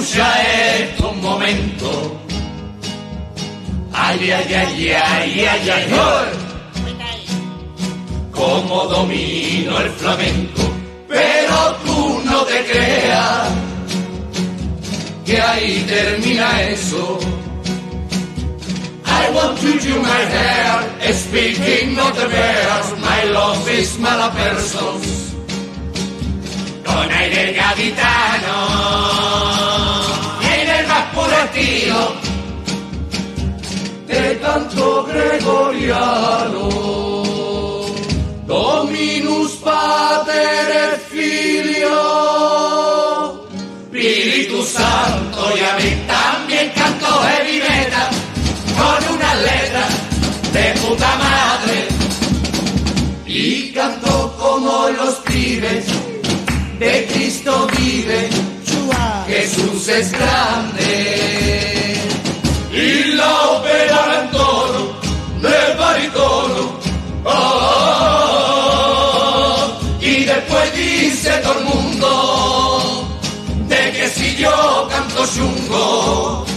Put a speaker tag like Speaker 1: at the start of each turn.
Speaker 1: escucha esto un momento. Ay, ay, ay, ay, ay, ay. Como domino el flamenco, pero tú no te creas que ahí termina eso. I want to do my hair, speaking of the bears, my love is malapersons. Con aire gaditano, canto gregoriano. Dominus Pater et Filio, Espíritu Santo y a mí también canto heavy metal con una letra de puta madre. Y canto como los pibes de Cristo vive, Jesús es grande 中国